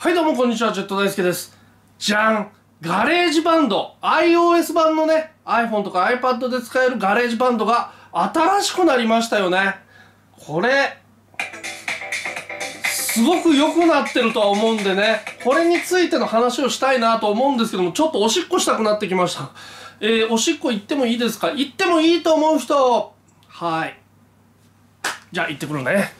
はいどうもこんにちは、ジェット大輔です。じゃんガレージバンド iOS 版のね、iPhone とか iPad で使える GarageBand が新しくなりましたよね。これ、すごく良くなってるとは思うんでね、これについての話をしたいなと思うんですけども、ちょっとおしっこしたくなってきました。えー、おしっこ行ってもいいですか？行ってもいいと思う人はい。じゃあ行ってくるね。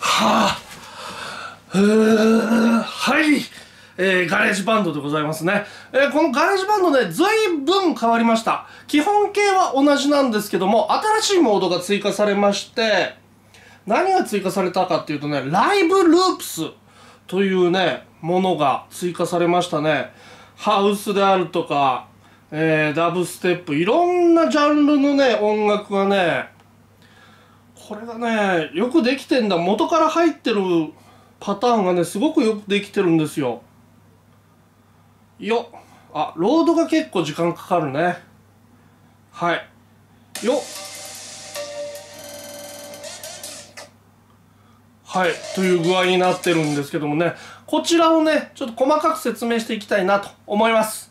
はあ、うーはい、えー GarageBand でございますね。えーこの GarageBand ね、ずいぶん変わりました。基本形は同じなんですけども、新しいモードが追加されまして、何が追加されたかっていうとね、 Live Loops というね、ものが追加されましたね。ハウスであるとか、えーダブステップ、いろんなジャンルのね、音楽がね、これがねよくできてんだ。元から入ってるパターンがねすごくよくできてるんですよ。よあロードが結構時間かかるね。はい。よはい。という具合になってるんですけどもね。こちらをねちょっと細かく説明していきたいなと思います。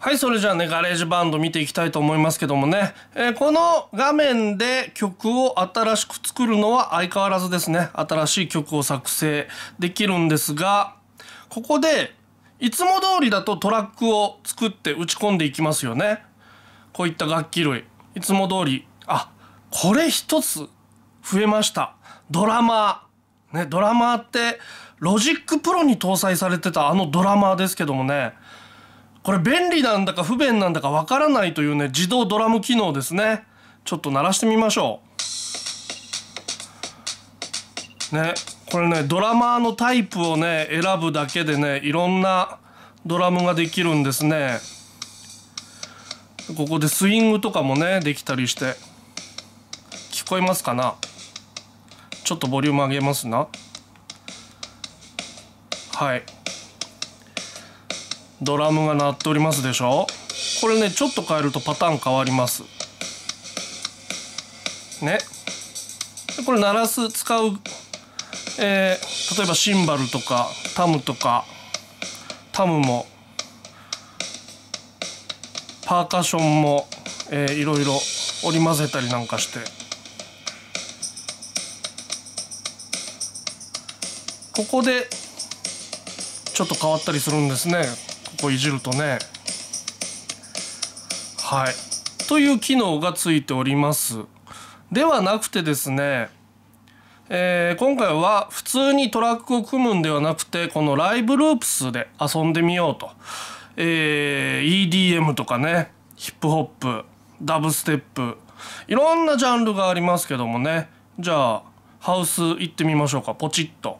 はい、それじゃあね、 GarageBand 見ていきたいと思いますけどもね、えーこの画面で曲を新しく作るのは相変わらずですね、新しい曲を作成できるんですが、ここで、いつも通りだとトラックを作って打ち込んでいきますよね。こういった楽器類、いつも通り、あ、これ一つ増えました。ドラマー。ね、ドラマーって、 Logic Pro に搭載されてたあのドラマーですけどもね、これ便利なんだか不便なんだかわからないというね自動ドラム機能ですね。ちょっと鳴らしてみましょう。ねこれねドラマーのタイプをね選ぶだけでねいろんなドラムができるんですね。ここでスイングとかもねできたりして。聞こえますかな？ちょっとボリューム上げますな。はい。ドラムが鳴っておりますでしょ？これねちょっと変えるとパターン変わります。ね。これ鳴らす使う、えー例えばシンバルとかタムとかタムもパーカッションも、えーいろいろ織り交ぜたりなんかして。ここでちょっと変わったりするんですね。こいじるとね。はい。という機能がついております。ではなくてですね。えー今回は普通にトラックを組むんではなくてこのライブループスで遊んでみようと、えー EDM とかね。ヒップホップダブステップ。いろんなジャンルがありますけどもね。じゃあハウス行ってみましょうか。ポチッと。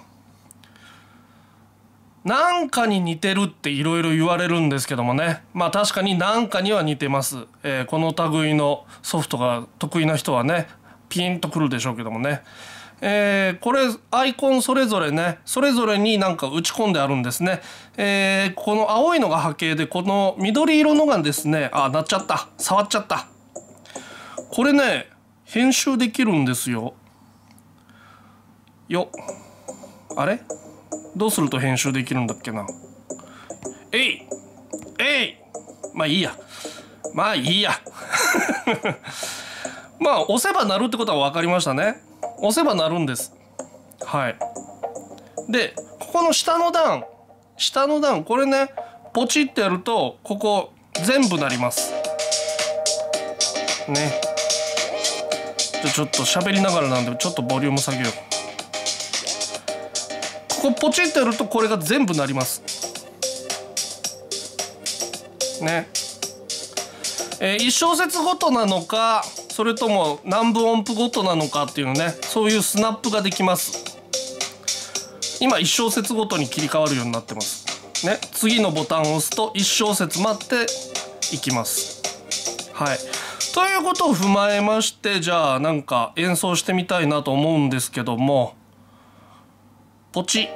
なんかに似てるっていろいろ言われるんですけどもね。まあ確かになんかには似てます、えーこの類のソフトが得意な人はねピンとくるでしょうけどもね。えーこれアイコンそれぞれねそれぞれになんか打ち込んであるんですね、えーこの青いのが波形でこの緑色のがですねあなっちゃった。触っちゃった。これね編集できるんですよ。よ。あれ？どうすると編集できるんだっけな？えい！えい！まあいいや。まあいいや。まあ押せば鳴るってことは分かりましたね。押せば鳴るんです。はい。でここの下の段。下の段。これねポチってやるとここ全部なります。ね。じゃちょっと喋りながらなんでちょっとボリューム下げよう。ここポチってやるとこれが全部なります。ね。えー、1小節ごとなのかそれとも何分音符ごとなのかっていうねそういうスナップができます。今1小節ごとに切り替わるようになってます。ね。次のボタンを押すと1小節待っていきます。はい。ということを踏まえましてじゃあなんか演奏してみたいなと思うんですけどもポチ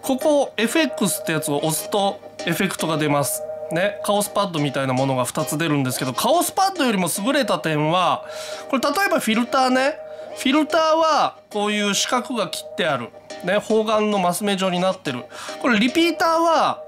ここを FX ってやつを押すとエフェクトが出ます。ね、 KAOSS PAD みたいなものが2つ出るんですけど KAOSS PAD よりも優れた点はこれ例えばフィルターね。フィルターはこういう四角が切ってある、ね、方眼のマス目状になってる。これリピーターは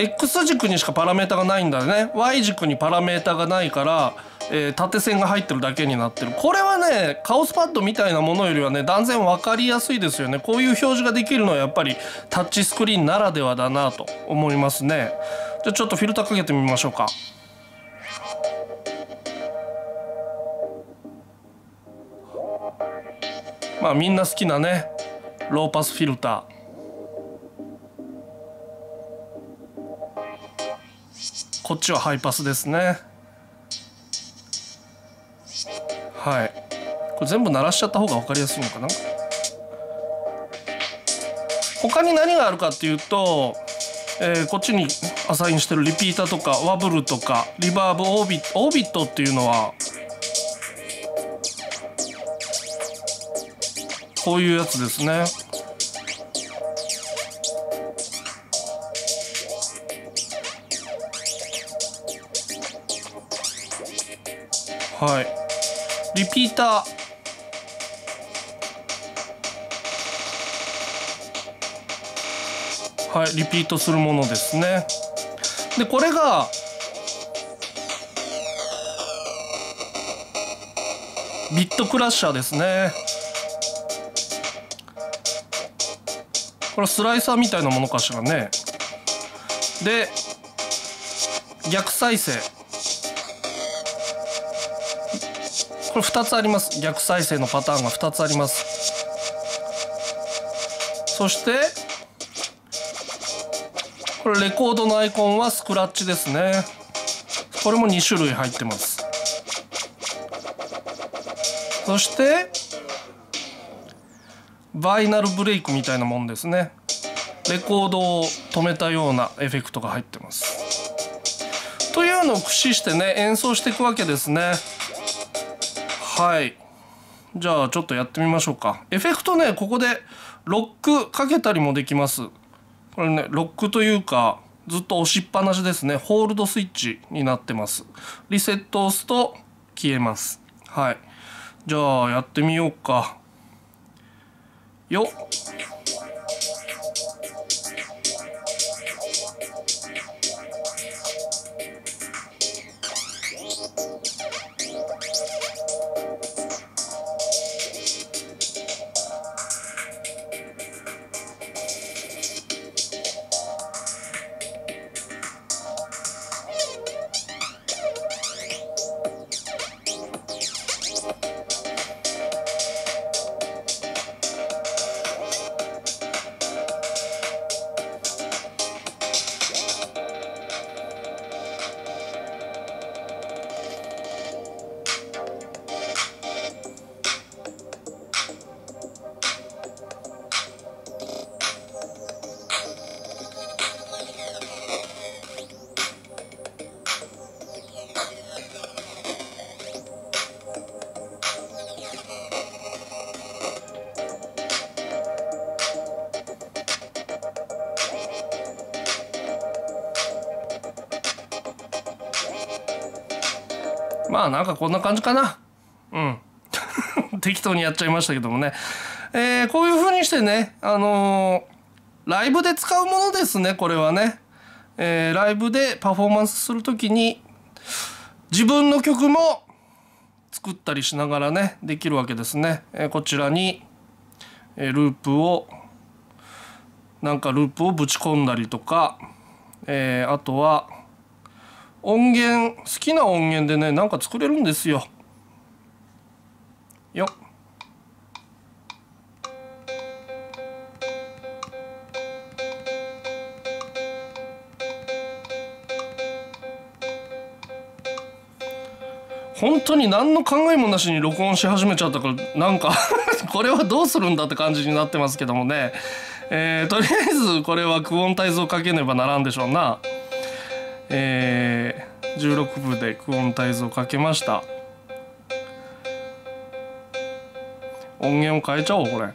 X 軸にしかパラメータがないんだよね。Y 軸にパラメータがないから、えー、縦線が入ってるだけになってる。これはね KAOSS PAD みたいなものよりはね断然分かりやすいですよね。こういう表示ができるのはやっぱりタッチスクリーンならではだなと思いますね。じゃあちょっとフィルターかけてみましょうか。まあみんな好きなねローパスフィルター。こっちはハイパスですね。はい。これ全部鳴らしちゃった方が分かりやすいのかな？他に何があるかっていうと、えー、こっちにアサインしてるリピーターとか wobble とかリバーブオービオービットっていうのはこういうやつですね。はい。リピーター。はいリピートするものですね。でこれがビットクラッシャーですね。これスライサーみたいなものかしらね。で逆再生。れ2つあります。逆再生のパターンが2つあります。そしてこれレコードのアイコンはスクラッチですね。これも2種類入ってます。そしてバイナルブレイクみたいなもんですね。レコードを止めたようなエフェクトが入ってます。というのを駆使してね演奏していくわけですね。はい。じゃあちょっとやってみましょうか。エフェクトねここでロックかけたりもできます。これねロックというかずっと押しっぱなしですね。ホールドスイッチになってます。リセットを押すと消えます。はい。じゃあやってみようか。よっ。まあなんかこんな感じかなうん 適当にやっちゃいましたけどもねえー、こういう風にしてね、あのー、ライブで使うものですね、これはね。えー、ライブでパフォーマンスする時に、自分の曲も作ったりしながらね、できるわけですね。えー、こちらに、え、ループを、なんかループをぶち込んだりとか、え、あとは、音源、好きな音源でね、なんか作れるんですよ。よっ。本当に何の考えもなしに録音し始めちゃったからなんか これはどうするんだって感じになってますけどもね、えー、とりあえずこれはクオンタイズをかけねばならんでしょうなえー、16部でクオンタイズをかけました。音源を変えちゃおうこれ。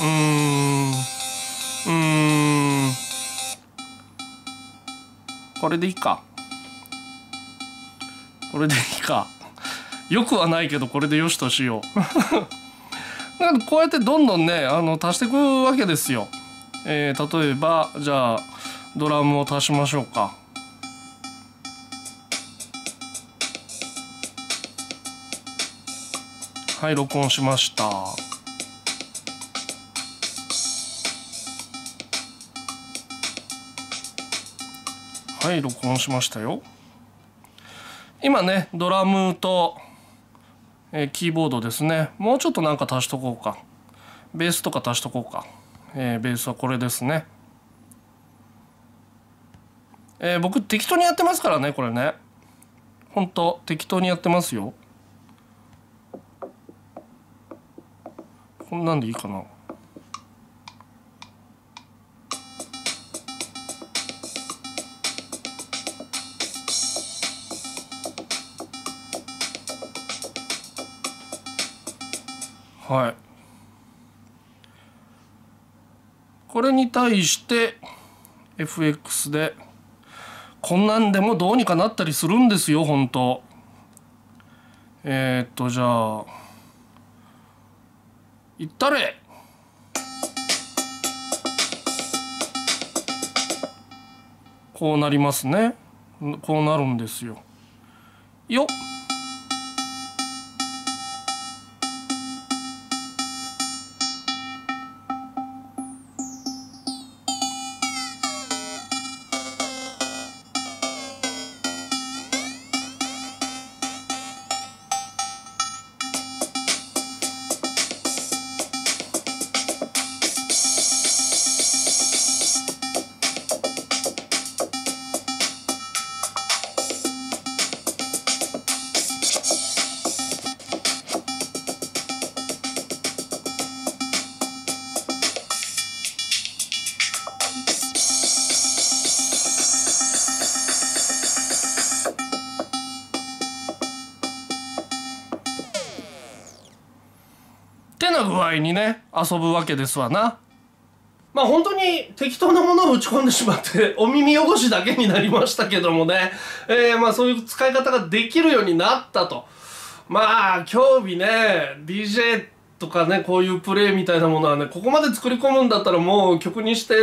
うん。うん。これでいいか。これでいいか。よくはないけどこれでよしとしよう。こうやってどんどんねあの足していくわけですよ、えー、例えばじゃあドラムを足しましょうか。はい録音しました。はい録音しましたよ。今ねドラムと、えー、キーボードですね。もうちょっとなんか足しとこうか。ベースとか足しとこうか、えー、ベースはこれですね。えー、僕適当にやってますからねこれね。ほんと適当にやってますよ。こんなんでいいかな。はい。これに対して FX でこんなんでもどうにかなったりするんですよ本当。えー、っとじゃあいったれ。こうなりますね。こうなるんですよ。よっ。にね遊ぶわけですわな。まあ本当に適当なものを打ち込んでしまって お耳汚しだけになりましたけどもね、えー、まあそういう使い方ができるようになったと。まあ興味ね DJ とかねこういうプレイみたいなものはねここまで作り込むんだったらもう曲にして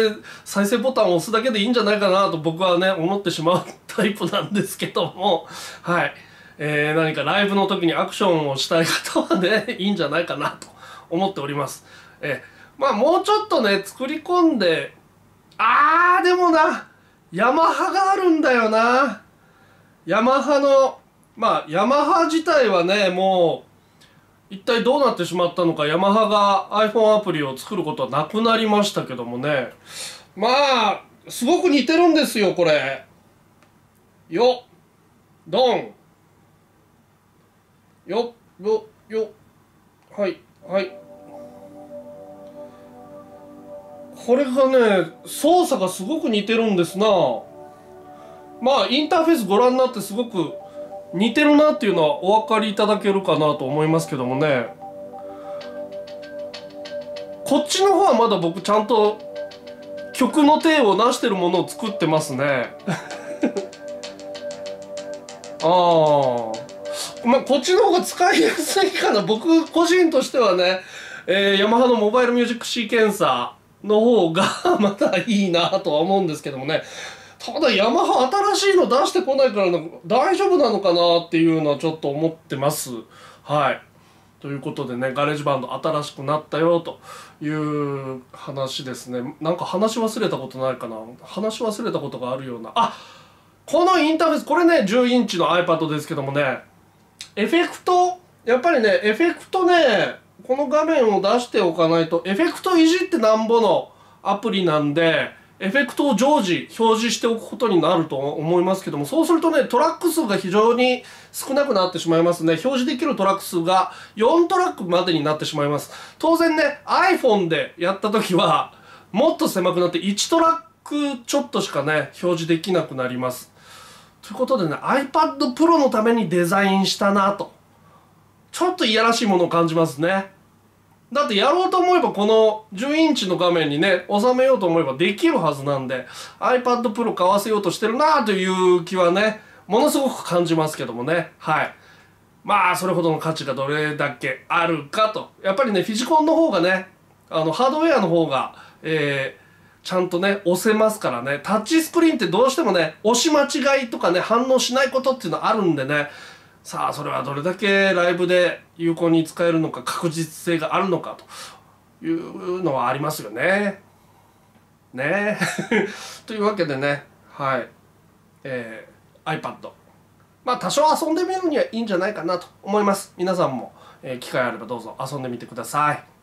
再生ボタンを押すだけでいいんじゃないかなと僕はね思ってしまうタイプなんですけどもはい、えー、何かライブの時にアクションをしたい方はねいいんじゃないかなと。思っております。えまあもうちょっとね作り込んであーでもなヤマハがあるんだよな。ヤマハのまあヤマハ自体はねもう一体どうなってしまったのかヤマハが iPhone アプリを作ることはなくなりましたけどもね。まあすごく似てるんですよこれ。よドン。よよよ。はい。はい。これがね操作がすごく似てるんですな。まあインターフェースご覧になってすごく似てるなっていうのはお分かりいただけるかなと思いますけどもね。こっちの方はまだ僕ちゃんと曲の体を成してるものを作ってますね。あまあこっちの方が使いやすいかな。僕個人としてはね、えー、ヤマハの Mobile Music Sequencer の方が まだいいなとは思うんですけどもね。ただヤマハ新しいの出してこないから大丈夫なのかなっていうのはちょっと思ってます。はい。ということでね GarageBand 新しくなったよという話ですね。なんか話忘れたことないかな。話忘れたことがあるような。あこのインターフェースこれね10インチの iPad ですけどもね。エフェクト？やっぱりねエフェクトねこの画面を出しておかないとエフェクトいじってなんぼのアプリなんでエフェクトを常時表示しておくことになると思いますけどもそうするとねトラック数が非常に少なくなってしまいますね。表示できるトラック数が4トラックまでになってしまいます。当然ね iPhone でやった時はもっと狭くなって1トラックちょっとしかね表示できなくなります。ということでね iPad Pro のためにデザインしたなと。ちょっといやらしいものを感じますね。だってやろうと思えばこの10インチの画面にね収めようと思えばできるはずなんで iPad Pro 買わせようとしてるなという気はねものすごく感じますけどもね。はい。まあそれほどの価値がどれだけあるかと。やっぱりねフィジコンの方がねあのハードウェアの方がえー、ちゃんとね押せますからね。タッチスクリーンってどうしてもね押し間違いとかね反応しないことっていうのあるんでね。さあそれはどれだけライブで有効に使えるのか確実性があるのかというのはありますよね。ね。というわけでねはい。えー、iPad まあ多少遊んでみるにはいいんじゃないかなと思います。皆さんも、えー、機会あればどうぞ遊んでみてください。